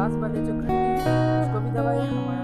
पास वाले जो घंटे उसको भी दबाया हमारे